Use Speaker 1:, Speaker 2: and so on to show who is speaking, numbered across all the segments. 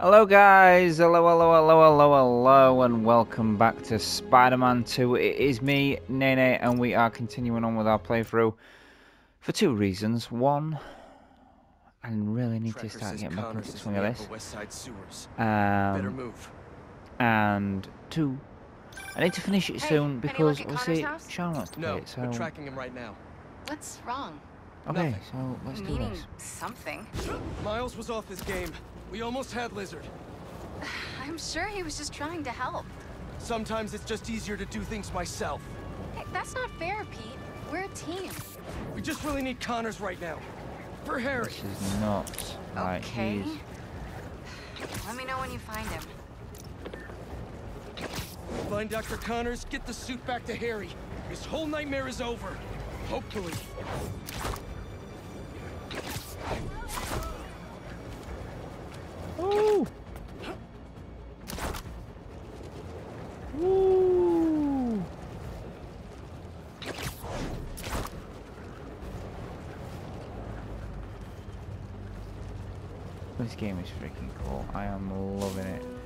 Speaker 1: Hello guys, hello, hello, hello, hello, hello, and welcome back to Spider-Man 2. It is me, Nene, and we are continuing on with our playthrough for two reasons. One, I really need to start getting back into the swing of this. Um,
Speaker 2: move.
Speaker 1: and two, I need to finish it
Speaker 3: Hey,
Speaker 1: soon because
Speaker 3: look at
Speaker 1: obviously
Speaker 3: Connor's house?
Speaker 1: Sean wants to play it, so...
Speaker 2: we're tracking him right now.
Speaker 3: What's wrong?
Speaker 1: Okay,
Speaker 2: nothing.
Speaker 1: so let's do this.
Speaker 3: something.
Speaker 2: Miles was off his game. We almost had Lizard.
Speaker 3: I'm sure he was just trying to help.
Speaker 2: Sometimes it's just easier to do things myself.
Speaker 3: Hey, that's not fair, Pete. We're a team.
Speaker 2: We just really need Connors right now. For Harry.
Speaker 1: This is not like
Speaker 3: okay.
Speaker 1: he's...
Speaker 3: Let me know when you find him.
Speaker 2: Find Dr. Connors, get the suit back to Harry. His whole nightmare is over. Hopefully.
Speaker 1: Woo! Woo! This game is freaking cool. I am loving it.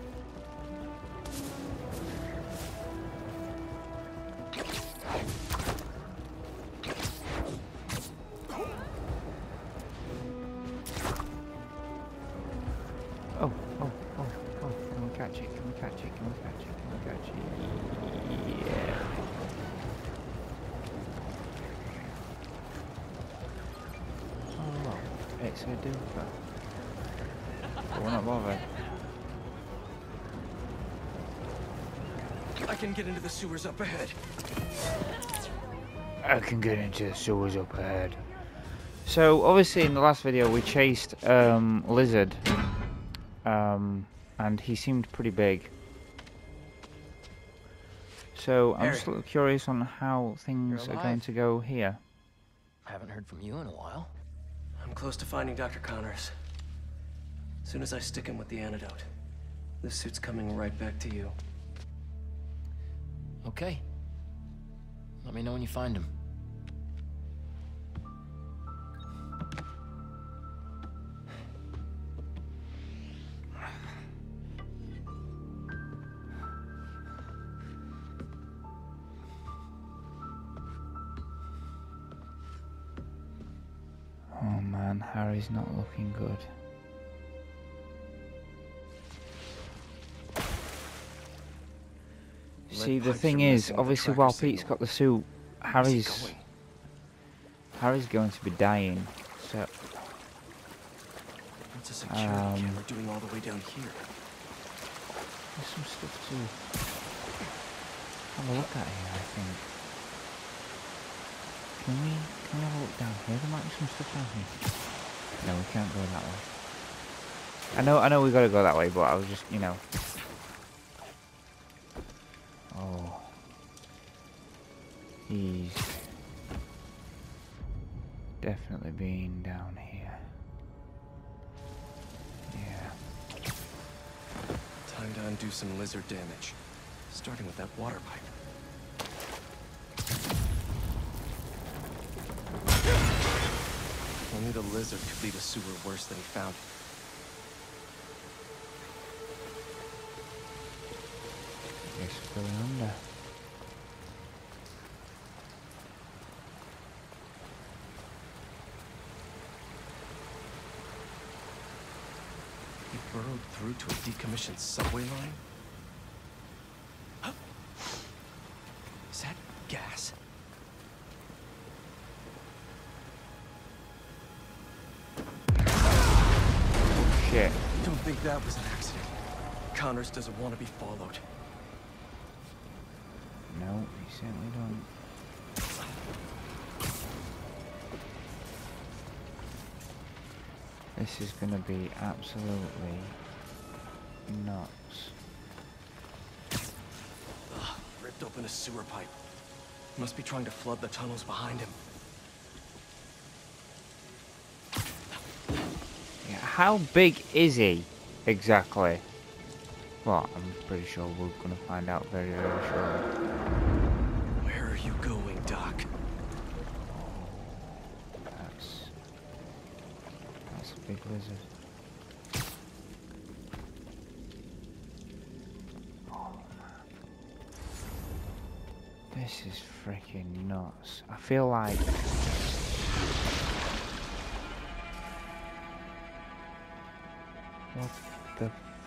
Speaker 1: Can
Speaker 2: get into the sewers up ahead.
Speaker 1: I can get into the sewers up ahead. So, obviously in the last video we chased um, Lizard. Um, and he seemed pretty big. So, I'm just a little curious on how things
Speaker 4: You're
Speaker 1: going to go here.
Speaker 4: I haven't heard from you in a while.
Speaker 2: I'm close to finding Dr. Connors. As soon as I stick him with the antidote, this suit's coming right back to you.
Speaker 4: Okay. Let me know when you find him.
Speaker 1: Oh man, Harry's not looking good. See, the thing is,
Speaker 2: messing with the
Speaker 1: obviously while Pete's got the suit, Harry's
Speaker 2: going?
Speaker 1: Harry's going to be dying. So,
Speaker 2: What's a security
Speaker 1: Um,
Speaker 2: camera doing all the way down here?
Speaker 1: there's some stuff to have a look at here, I think. Can we, can we have a look down here? There might be some stuff down here. No, we can't go that way. I know, I know we gotta go that way, but I was just, you know.
Speaker 2: Some lizard damage. Starting with that water pipe. Only the lizard could leave a sewer worse than he found it.
Speaker 1: Guess we're going under.
Speaker 2: He burrowed through to a decommissioned subway line? Is that gas?
Speaker 1: Shit.
Speaker 2: Don't think that was an accident. Connors doesn't want to be followed.
Speaker 1: No, he certainly don't. This is gonna be absolutely nuts.
Speaker 2: Ugh, ripped open a sewer pipe. Must be trying to flood the tunnels behind him.
Speaker 1: Yeah, how big is he exactly? Well, I'm pretty sure we're gonna find out very, very shortly.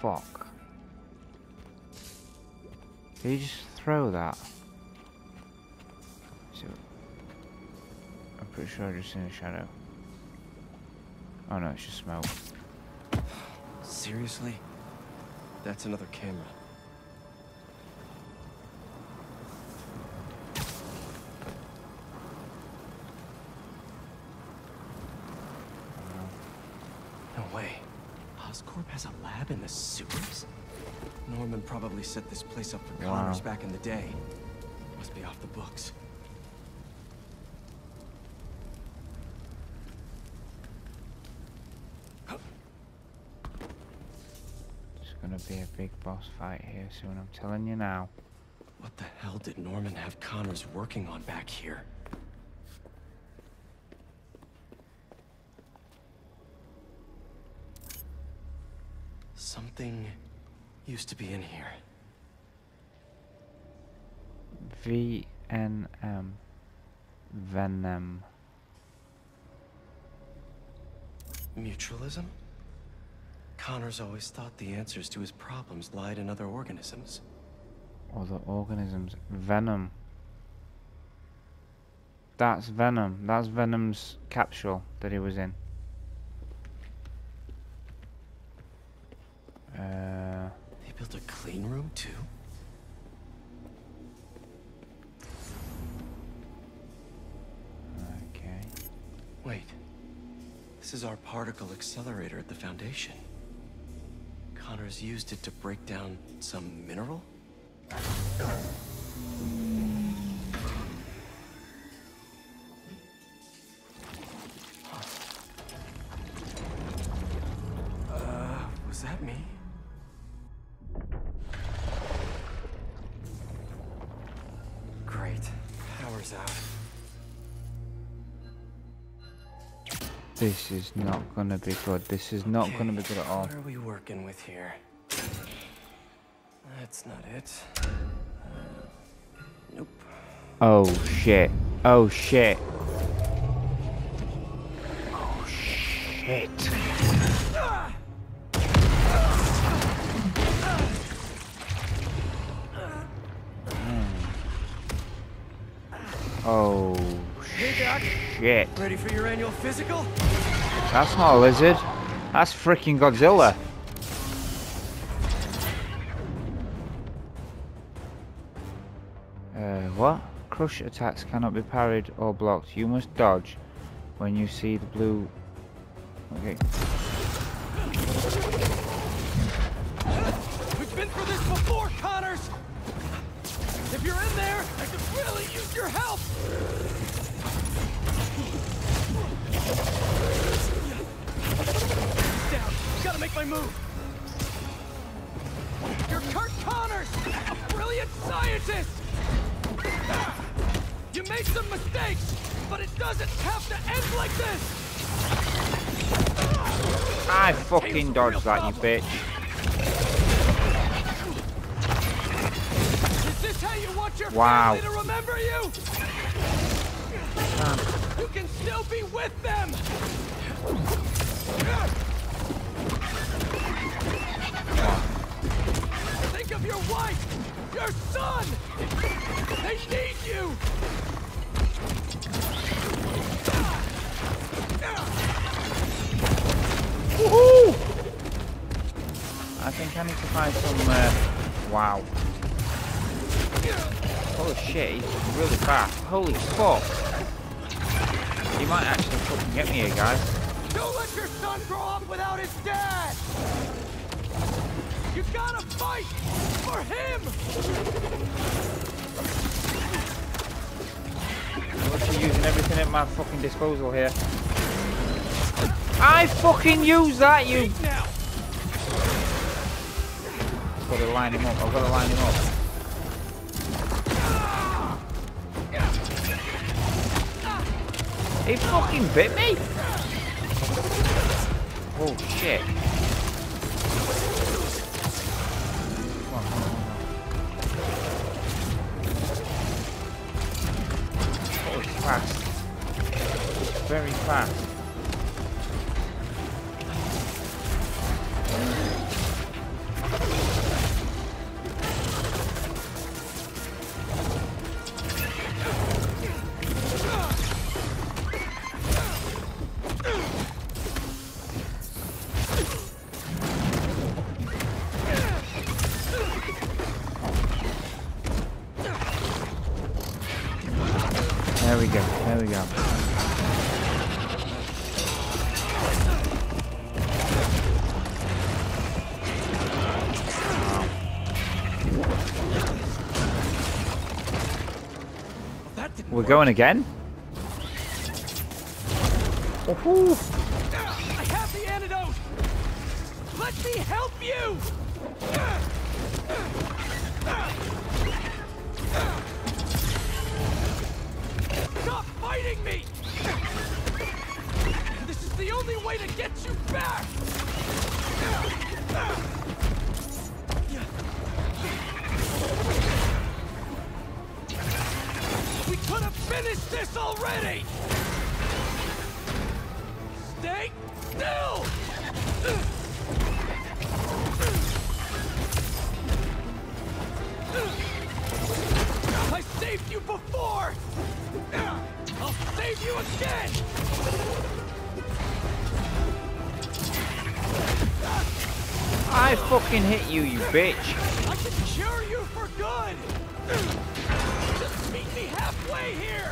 Speaker 1: Fuck? Did you just throw that? So I'm pretty sure I just seen a shadow. Oh no, it's just smoke.
Speaker 2: Seriously? That's another camera. No way. Oscorp has a lab in the sewers? Norman probably set this place up for
Speaker 1: Wow.
Speaker 2: Connors back in the day. Must be off the books.
Speaker 1: It's gonna be a big boss fight here soon, I'm telling you now.
Speaker 2: What the hell did Norman have Connors working on back here? Something used to be in here.
Speaker 1: VNM. Venom.
Speaker 2: Mutualism? Connors always thought the answers to his problems lied in other organisms.
Speaker 1: Other organisms. Venom. That's Venom. That's Venom's capsule that he was in. Uh,
Speaker 2: They built a clean room too?
Speaker 1: okay.
Speaker 2: Wait. This is our particle accelerator at the Foundation. Connors used it to break down some mineral?
Speaker 1: Not gonna be good. This is not gonna be good at all.
Speaker 2: What are we working with here? That's not it. Uh, nope.
Speaker 1: Oh shit. Oh shit. Oh shit. Oh shit.
Speaker 2: Ready for your annual physical?
Speaker 1: That's not a lizard. That's freaking Godzilla. Uh, what? Crush attacks cannot be parried or blocked. You must dodge when you see the blue. Okay.
Speaker 2: We've been through this before, Connors! If you're in there, I could really use your help! Gotta make my move. You're Kurt Connors, a brilliant scientist! You made some mistakes, but it doesn't have to end like this!
Speaker 1: I fucking dodged that, you bitch.
Speaker 2: Is this how you want your
Speaker 1: Wow.
Speaker 2: family to remember you? You can still be with them! Think of your wife! Your son! They need you!
Speaker 1: Woohoo! I think I need to find some. Uh, wow. Holy shit, he's really fast. Holy fuck. He might actually fucking get me here, guys.
Speaker 2: Don't let your son grow up without his dad! Fight for him!
Speaker 1: I'm literally using everything at my fucking disposal here. I fucking use that, you. I've got to line him up. I've got to line him up. He fucking bit me. Oh shit. We're going again? Woohoo!
Speaker 2: I have the antidote! Let me help you! Stop fighting me! This is the only way to get you back! We could have finished this already! Stay still! I saved you before! I'll save you again!
Speaker 1: I fucking hit you, you bitch!
Speaker 2: I can cure you for good! Meet me halfway here!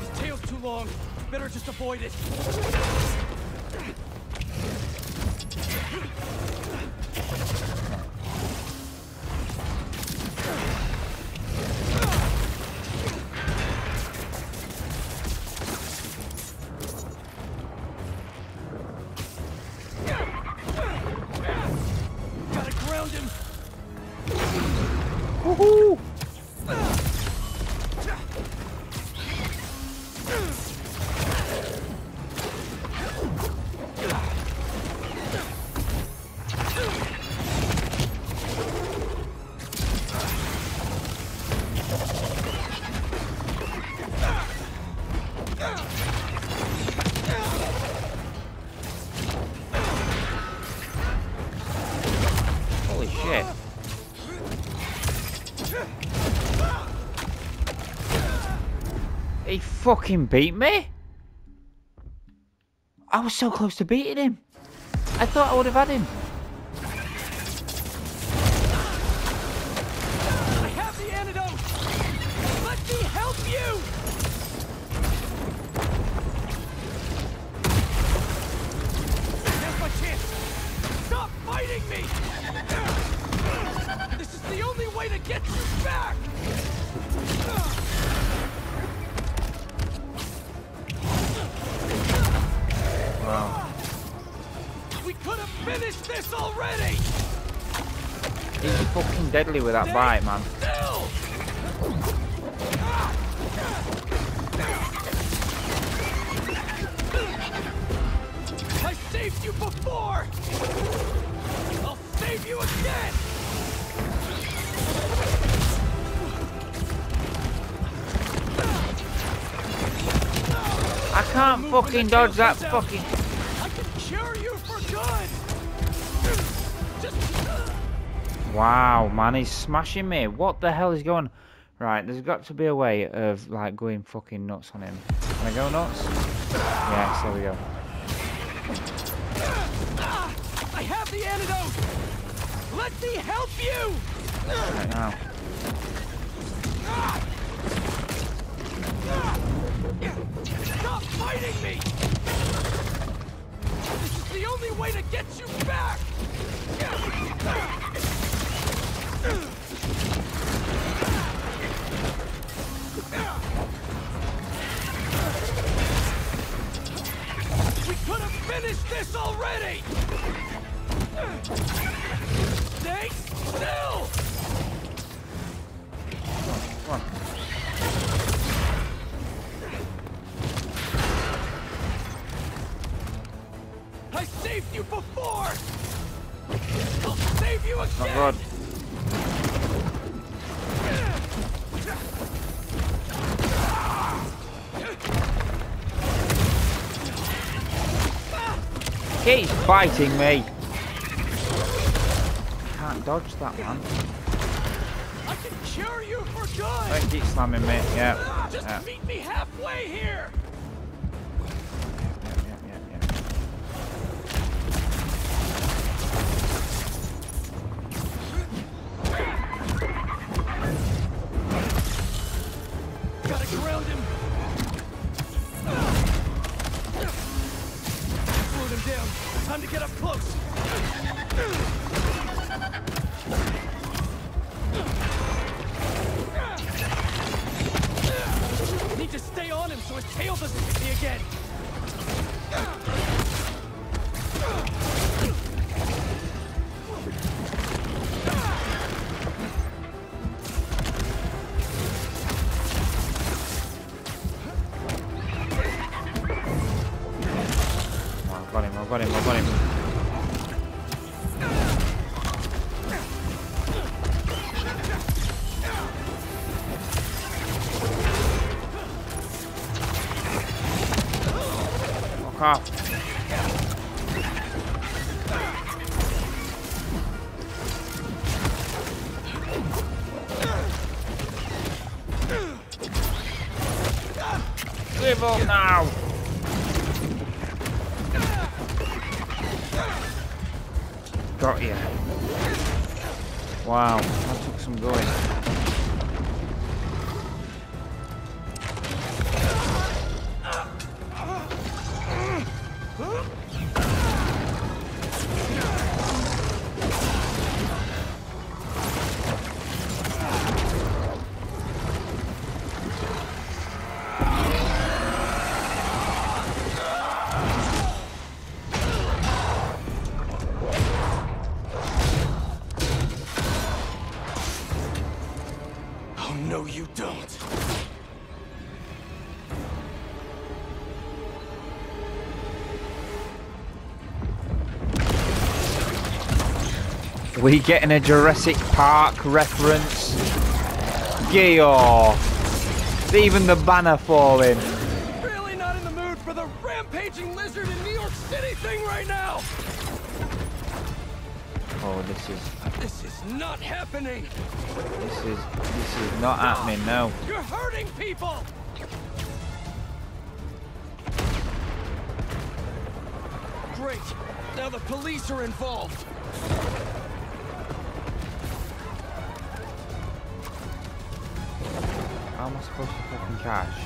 Speaker 2: This tail's too long. Better just avoid it.
Speaker 1: Fucking beat me? I was so close to beating him. I thought I would have had him. He's fucking deadly with that bite, man.
Speaker 2: I saved you before! I'll save you again!
Speaker 1: I can't
Speaker 2: Move when the
Speaker 1: fucking dodge that fucking... Wow, man, he's smashing me. What the hell is going... Right, there's got to be a way of, like, going fucking nuts on him. Can I go nuts? Yes, there we go.
Speaker 2: I have the antidote! Let me help you!
Speaker 1: Right now.
Speaker 2: Stop fighting me! This is the only way to get you back! Could have finished this already! Stay still!
Speaker 1: Come on.
Speaker 2: I saved you before! I'll save you
Speaker 1: oh,
Speaker 2: again!
Speaker 1: good. He's biting me. Can't dodge that man.
Speaker 2: I can cure you for good!
Speaker 1: Don't keep slamming me. Yeah.
Speaker 2: Just
Speaker 1: Yeah.
Speaker 2: meet me halfway here!
Speaker 1: Fuck We getting a Jurassic Park reference? Geor! Even the banner falling.
Speaker 2: Really not in the mood for the rampaging lizard in New York City thing right now!
Speaker 1: Oh, this is
Speaker 2: This is not happening!
Speaker 1: this is this is not happening. No.
Speaker 2: You're hurting people! Great! Now the police are involved!
Speaker 1: How am I supposed to fucking cash?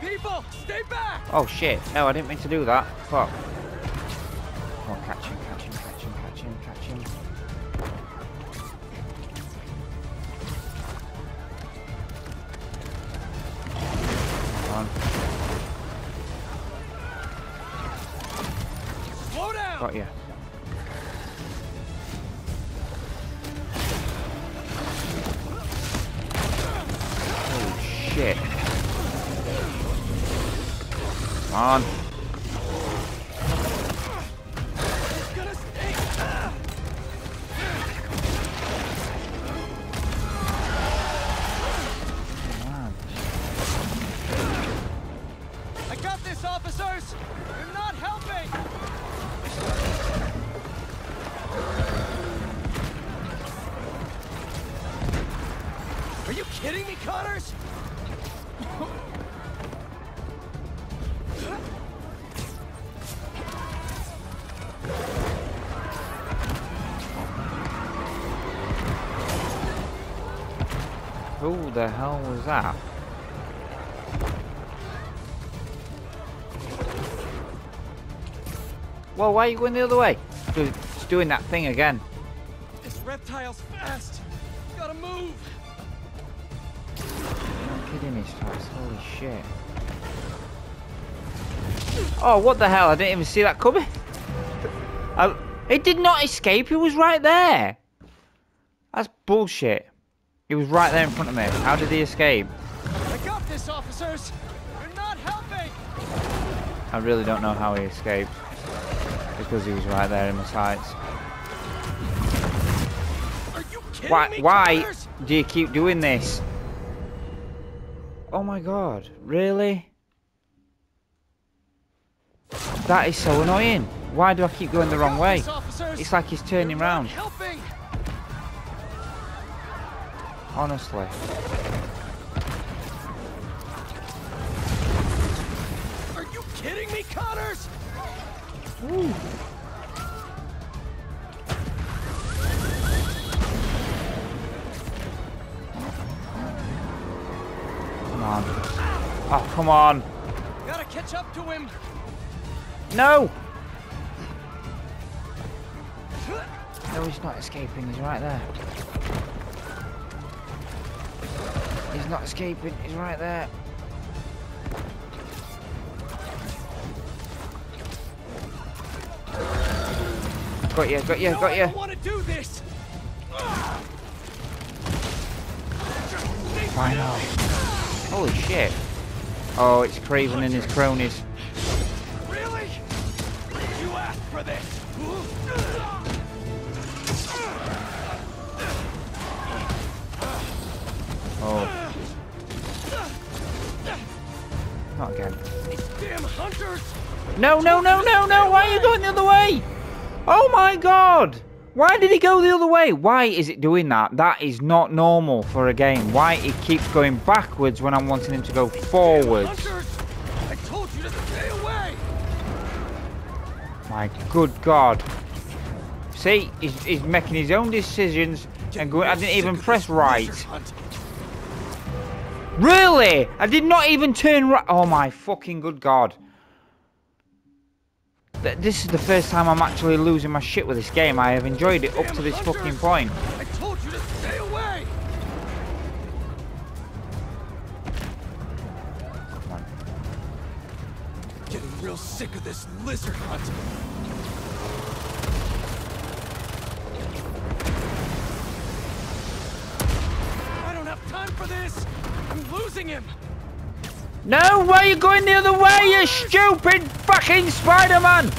Speaker 2: People, stay back!
Speaker 1: Oh shit! No, I didn't mean to do that. Fuck. Come on, catch him, catch you
Speaker 2: kidding me, Connors?
Speaker 1: Who the hell was that? Well, why are you going the other way? It's doing that thing again.
Speaker 2: This reptile's
Speaker 1: You're kidding me, Strauss. Holy shit. Oh, what the hell? I didn't even see that coming. I, it did not escape. It was right there. That's bullshit. It was right there in front of me. How did he escape?
Speaker 2: I got this, officers! You're not helping!
Speaker 1: I really don't know how he escaped. Because he was right there in my sights.
Speaker 2: kidding
Speaker 1: Why,
Speaker 2: me,
Speaker 1: why do you keep doing this? Oh my god, really? That is so annoying. Why do I keep going the wrong way? It's like he's turning round. Honestly.
Speaker 2: Are you kidding me, Connors?
Speaker 1: Come come on.
Speaker 2: Gotta catch up to him.
Speaker 1: No! No, he's not escaping. He's right there. He's not escaping. He's right there. Got you, got you,
Speaker 2: no,
Speaker 1: got
Speaker 2: I
Speaker 1: you.
Speaker 2: don't want to do this.
Speaker 1: Why not? Holy shit. Oh, it's Kraven and his cronies. Why did he go the other way? Why is it doing that? That is not normal for a game. Why it keeps going backwards when I'm wanting him to go forwards?
Speaker 2: I told you to stay away!
Speaker 1: My good god. See, he's, he's making his own decisions and going. I didn't even press right. Really? I did not even turn right. Oh my fucking good god. Th- This is the first time I'm actually losing my shit with this game. I have enjoyed it up to this fucking point.
Speaker 2: I told you to stay away!
Speaker 1: Come on.
Speaker 2: Getting real sick of this lizard hunt. I don't have time for this! I'm losing him!
Speaker 1: No, why are you going the other way, you stupid fucking Spider-Man?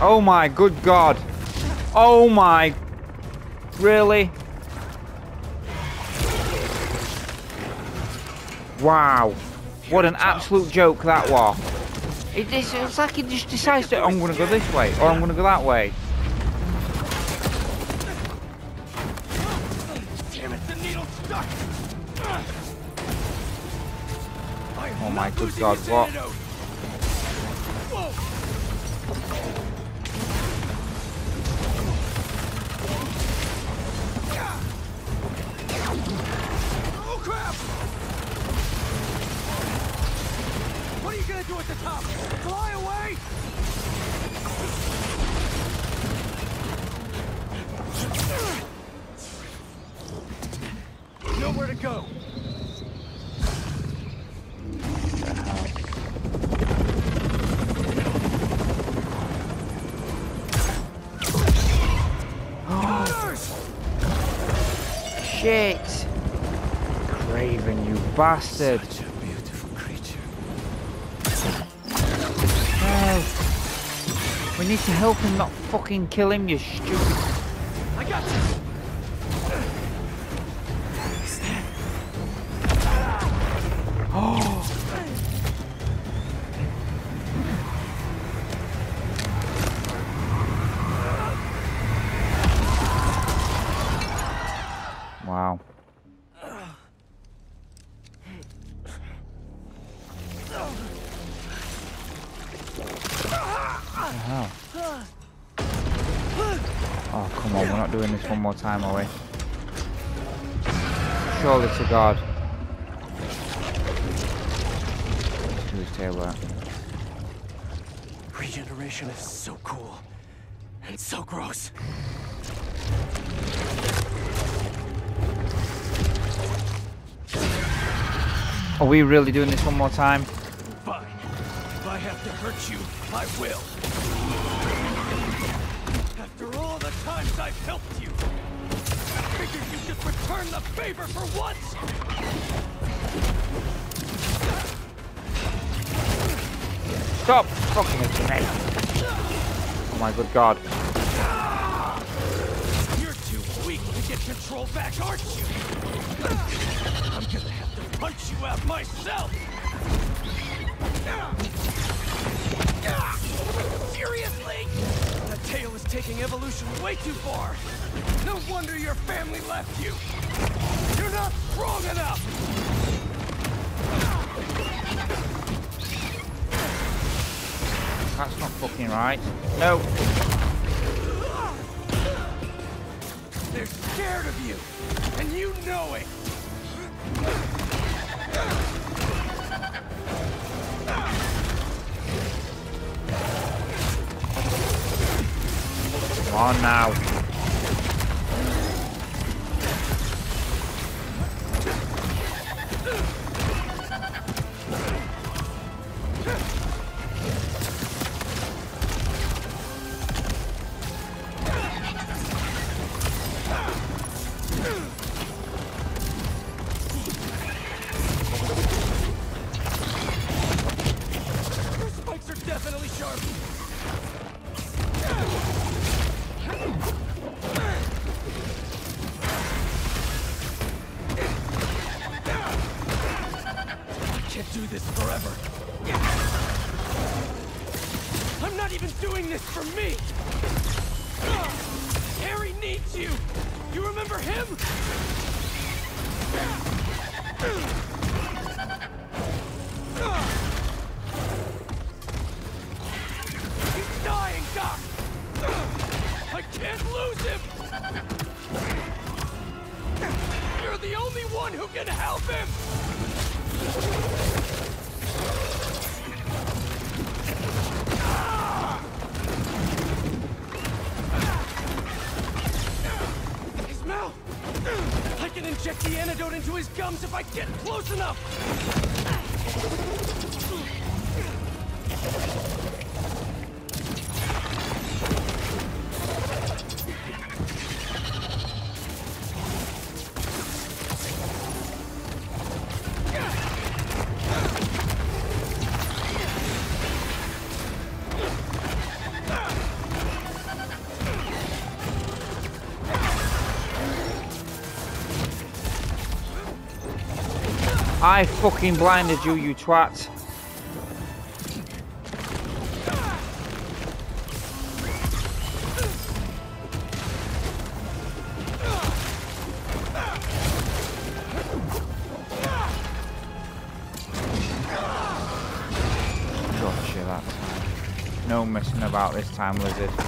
Speaker 1: Oh my good god. Oh my... Really? Wow. What an absolute joke that was. It, it's, it's like he just decides that I'm going to go this way, or I'm going to go that way. My good God, what?
Speaker 2: Oh crap! What are you gonna do at the top? Fly away? Nowhere to go.
Speaker 1: Bastard.
Speaker 2: Such a beautiful creature.
Speaker 1: No. We need to help him not fucking kill him, you stupid...
Speaker 2: I got you.
Speaker 1: Time, are we? Surely to God. Let's do his tail there.
Speaker 2: Regeneration is so cool. And so gross.
Speaker 1: Are we really doing this one more time?
Speaker 2: Fine. If I have to hurt you, I will. After all the times I've helped you, figured you could return the favor for once!
Speaker 1: Stop fucking it me! Oh my good god.
Speaker 2: You're too weak to get control back, aren't you? I'm gonna have to punch you out myself! Seriously? Tail is taking evolution way too far. No wonder your family left you. You're not strong enough!
Speaker 1: That's not fucking right. No.
Speaker 2: They're scared of you, and you know it.
Speaker 1: On now.
Speaker 2: If I get close enough!
Speaker 1: I fucking blinded you, you twat. Gotcha that time. No messing about this time, lizard.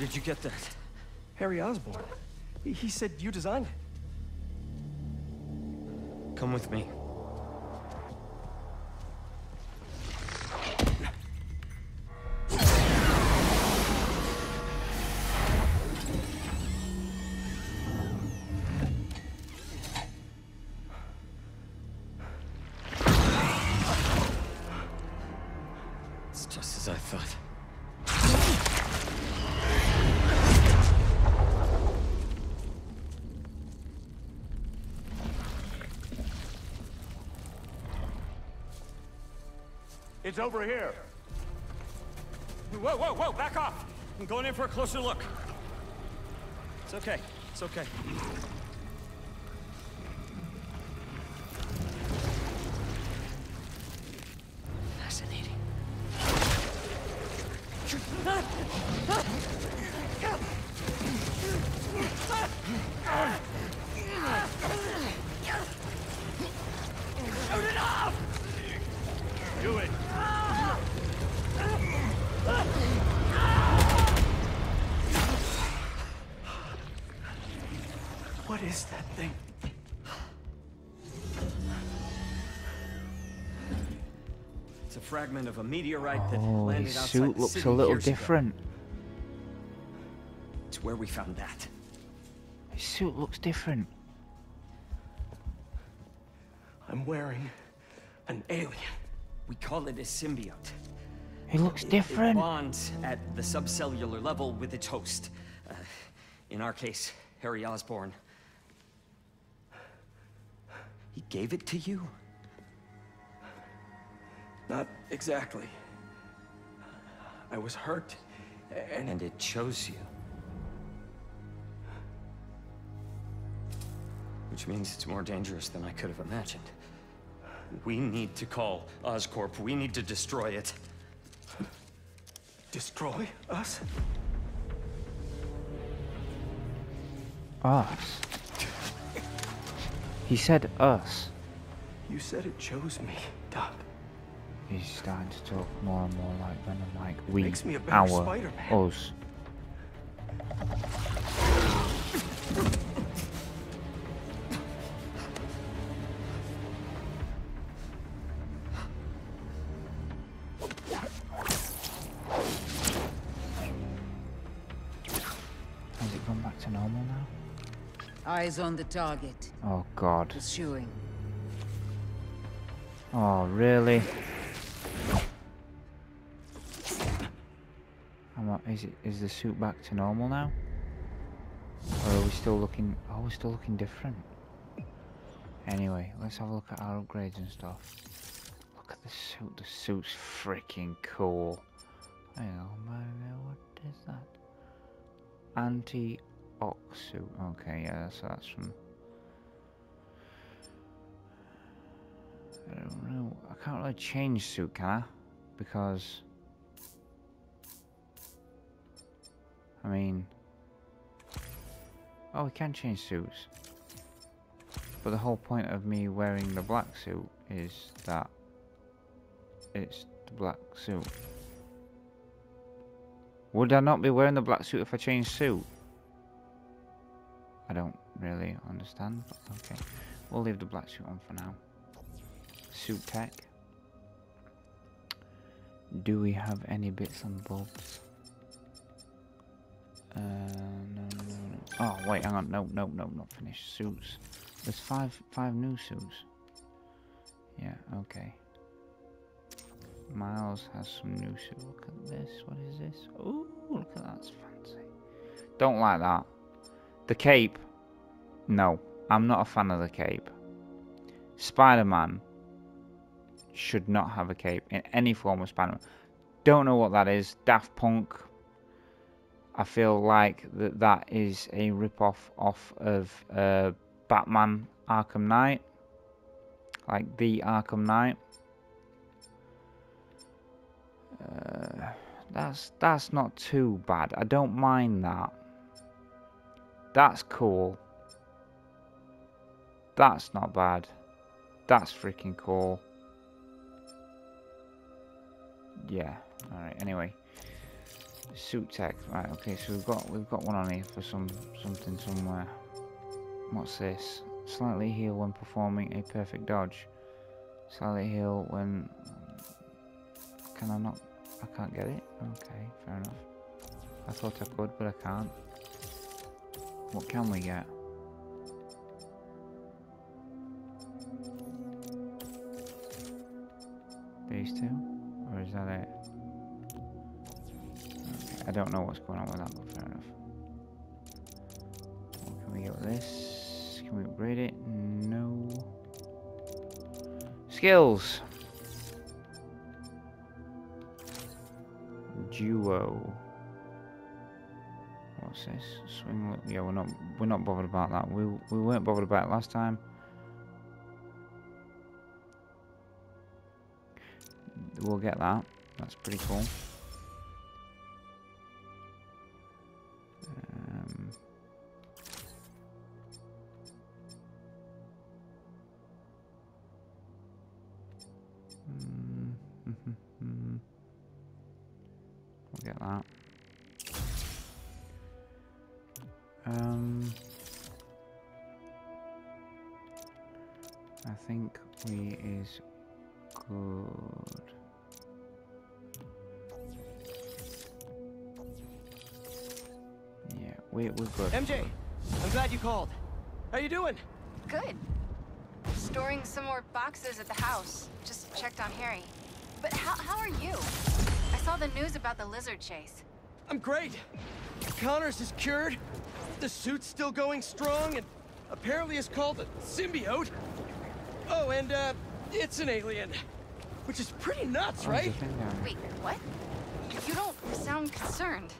Speaker 2: Did you get that?
Speaker 5: Harry Osborn. He, he said you designed it.
Speaker 2: Come with me. It's
Speaker 5: over here.
Speaker 2: Whoa, whoa, whoa, back off! I'm going in for a closer look. It's okay, it's okay.
Speaker 5: Fragment of a meteorite that
Speaker 1: Oh,
Speaker 5: landed
Speaker 1: his
Speaker 5: outside
Speaker 1: suit
Speaker 5: the
Speaker 1: looks
Speaker 5: city
Speaker 1: a little
Speaker 5: years ago.
Speaker 1: different.
Speaker 5: It's where we found that.
Speaker 1: His suit looks different.
Speaker 5: I'm wearing an alien. We call it a symbiote.
Speaker 1: He looks
Speaker 5: It- It
Speaker 1: different.
Speaker 5: bonds at the subcellular level with its host. Uh, in our case, Harry Osborn. He gave it to you? Not exactly. I was hurt, and... And it chose you. Which means it's more dangerous than I could have imagined. We need to call Oscorp. We need to destroy it. Destroy us?
Speaker 1: Us. He said us.
Speaker 5: You said it chose me, Doc.
Speaker 1: He's starting to talk more and more like Venom, like we,
Speaker 5: makes me a better
Speaker 1: our,
Speaker 5: Spider-Man.
Speaker 1: us. Has it gone back to normal now?
Speaker 6: Eyes on the target.
Speaker 1: Oh god.
Speaker 6: Pursuing.
Speaker 1: Oh, really? Is it is the suit back to normal now? Or are we still looking oh we're still looking different. Anyway, let's have a look at our upgrades and stuff. Look at the suit, the suit's freaking cool. Hang on, man, what is that? Anti-Ock suit. Okay, yeah, so that's from I don't know. I can't really change suit, can I? Because I mean, oh, we can change suits. But the whole point of me wearing the black suit is that it's the black suit. Would I not be wearing the black suit if I changed suit? I don't really understand, okay. We'll leave the black suit on for now. Suit tech. Do we have any bits and bobs? Uh, no, no, no. Oh, wait, hang on. No, no, no, not finished. Suits. There's five, five new suits. Yeah, okay. Miles has some new suit. Look at this. What is this? Ooh, look at that. Fancy. Don't like that. The cape. No, I'm not a fan of the cape. Spider-Man should not have a cape in any form of Spider-Man. Don't know what that is. Daft Punk. I feel like that that is a rip-off off of uh, Batman Arkham Knight. Like the Arkham Knight. Uh, that's that's not too bad. I don't mind that. That's cool. That's not bad. That's freaking cool. Yeah. All right. Anyway, suit tech. Right. Okay. So we've got we've got one on here for some something somewhere. What's this? Slightly heal when performing a perfect dodge. Slightly heal when. Can I not? I can't get it. Okay. Fair enough. I thought I could, but I can't. What can we get? These two? Or is that it? I don't know what's going on with that, but fair enough. What can we get with this? Can we upgrade it? No. Skills! Duo. What's this? Swing. Yeah, we're not. We're not bothered about that. We we weren't bothered about it last time. We'll get that. That's pretty cool.
Speaker 2: How you doing?
Speaker 3: Good. Storing some more boxes at the house. Just checked on Harry. But how, how are you? I saw the news about the lizard chase.
Speaker 2: I'm great. Connors is cured. The suit's still going strong, and apparently it's called a symbiote. Oh, and uh, it's an alien, which is pretty nuts,
Speaker 1: Oh,
Speaker 2: right?
Speaker 1: thing down there.
Speaker 3: Wait, what? You don't sound concerned.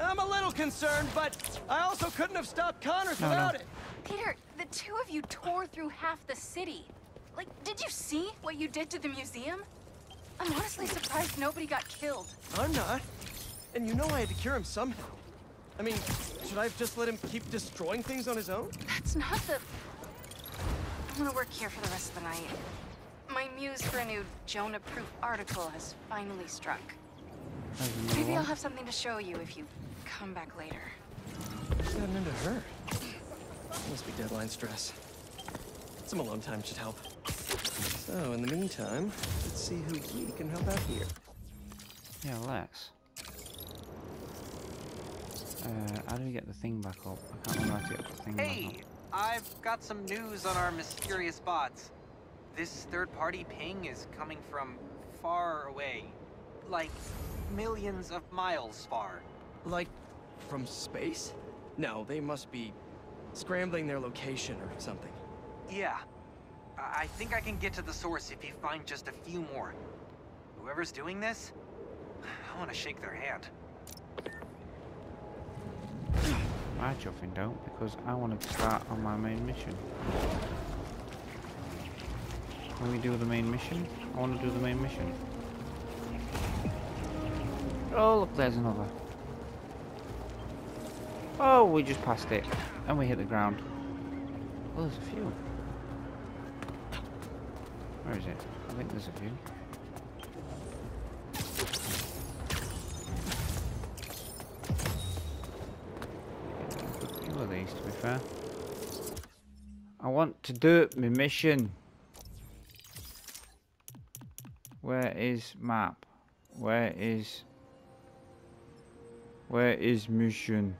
Speaker 2: I'm a little concerned, but I also couldn't have stopped Connors
Speaker 1: No, no.
Speaker 2: without it.
Speaker 3: Peter, the two of you tore through half the city. Like, did you see what you did to the museum? I'm honestly surprised nobody got killed.
Speaker 2: I'm not. And you know I had to cure him somehow. I mean, should I have just let him keep destroying things on his own?
Speaker 3: That's not the... I'm gonna work here for the rest of the night. My muse for a new Jonah-proof article has finally struck. Maybe I'll have something to show you if you come back later.
Speaker 2: What's gotten into her? Must be deadline stress. Some alone time should help. So, in the meantime, let's see who we can help out here.
Speaker 1: Yeah, let's. Uh, how do we get the thing back up? I can't remember how to get the thing
Speaker 7: Hey,
Speaker 1: back up.
Speaker 7: I've got some news on our mysterious bots. This third-party ping is coming from far away. Like, millions of miles far.
Speaker 2: Like, from space? No, they must be scrambling their location or something.
Speaker 7: Yeah. I I think I can get to the source if you find just a few more. Whoever's doing this, I want to shake their hand.
Speaker 1: I chuffing don't because I want to start on my main mission. Can we do the main mission? I want to do the main mission. Oh, look, there's another. Oh, we just passed it. And we hit the ground. Oh, there's a few. Where is it? I think there's a few. A few of these, to be fair. I want to do my mission. Where is map? Where is... Where is mission?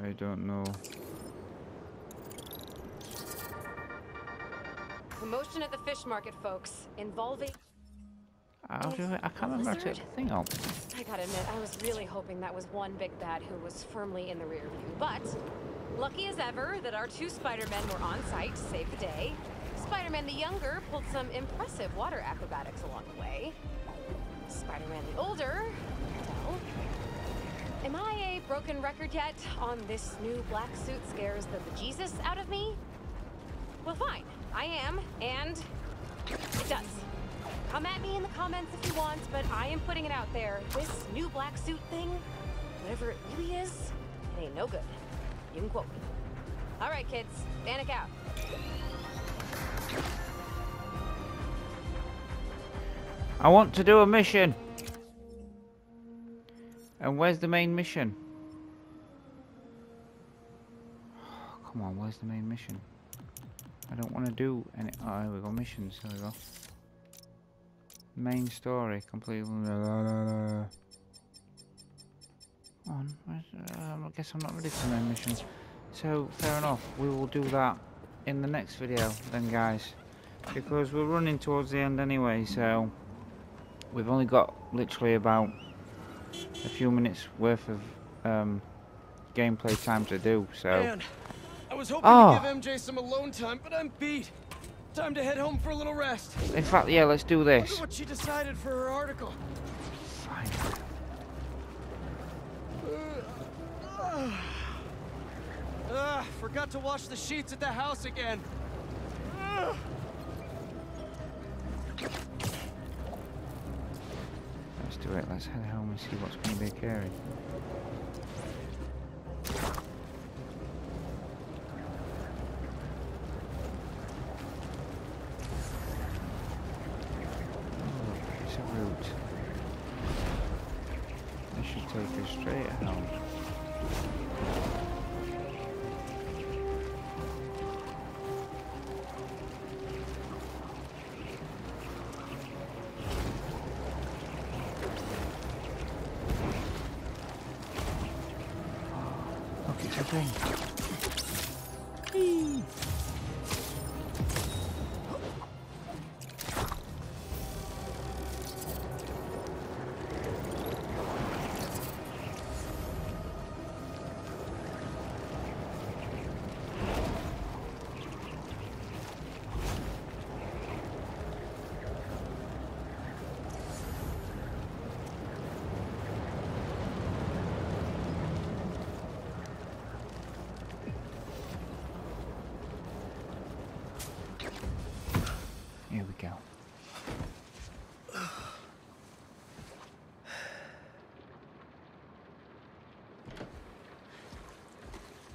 Speaker 1: I don't know.
Speaker 8: Commotion at the fish market, folks, involving.
Speaker 1: How do I, I can't remember to get
Speaker 8: Lizard?
Speaker 1: the thing up.
Speaker 8: I gotta admit, I was really hoping that was one big bad who was firmly in the rear view. But lucky as ever that our two Spider-Men were on site to save the day. Spider-Man the younger pulled some impressive water acrobatics along the way. Spider-Man the older, well, am I a broken record yet on this new black suit scares the bejesus out of me? Well, fine. I am, and it does. Come at me in the comments if you want, but I am putting it out there. This new black suit thing, whatever it really is, it ain't no good. You can quote me. All right, kids, Danik out.
Speaker 1: I want to do a mission. And where's the main mission? Come on, where's the main mission? I don't want to do any. Oh, here we go. Missions. There we go. Main story. Completely. Um, I guess I'm not ready for main mission. So, fair enough. We will do that in the next video, then, guys. Because we're running towards the end anyway, so. We've only got literally about a few minutes worth of um, gameplay time to do, so.
Speaker 2: Man, I was hoping
Speaker 1: Oh.
Speaker 2: to give MJ some alone time, but I'm beat. Time to head home for a little rest.
Speaker 1: In fact, yeah, let's do this.
Speaker 2: at what she decided for her article.
Speaker 1: Fine.
Speaker 2: Ah, forgot to wash the sheets at the house again.
Speaker 1: Let's head home and see what's going to be occurring. Go.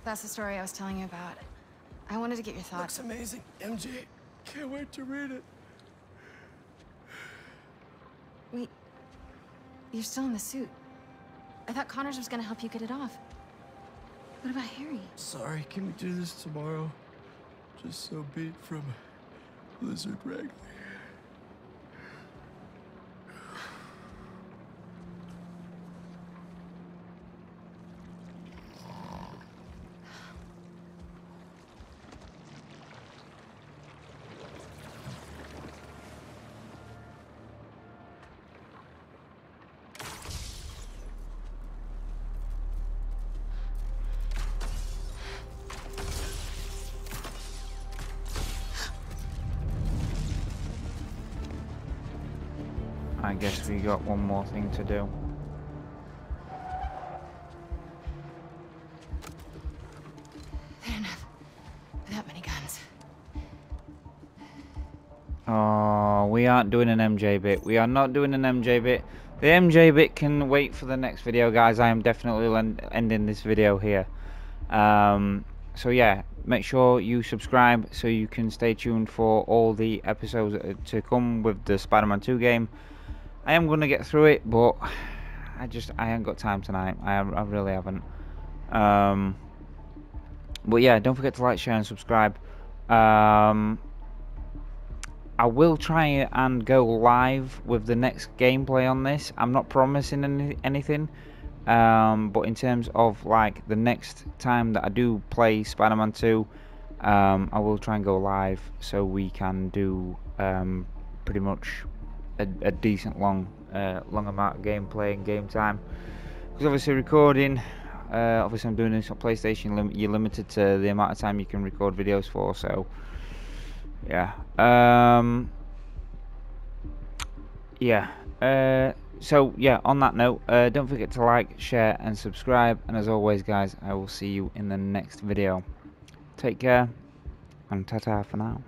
Speaker 3: That's the story I was telling you about. I wanted to get your thoughts.
Speaker 2: Looks amazing. MJ, can't wait to read it.
Speaker 3: Wait. You're still in the suit. I thought Connors was gonna help you get it off. What about Harry?
Speaker 2: Sorry, can we do this tomorrow? Just so beat from Lizard Wrangler.
Speaker 1: We got one more thing to do.
Speaker 3: Fair enough. That many guns.
Speaker 1: Oh, we aren't doing an MJ bit. We are not doing an MJ bit. The MJ bit can wait for the next video, guys. I am definitely ending this video here. Um, so yeah, make sure you subscribe so you can stay tuned for all the episodes uh, to come with the Spider-Man 2 game. I am going to get through it, but I just I haven't got time tonight. I, I really haven't. Um, but yeah, don't forget to like, share, and subscribe. Um, I will try and go live with the next gameplay on this. I'm not promising any, anything, um, but in terms of like the next time that I do play Spider-Man 2, um, I will try and go live so we can do um, pretty much a, a decent long, uh, long amount of gameplay and game time. Because obviously recording, uh, obviously I'm doing this on PlayStation. Lim you're limited to the amount of time you can record videos for, so yeah um yeah uh so yeah on that note uh don't forget to like share and subscribe and as always guys i will see you in the next video take care and ta-ta for now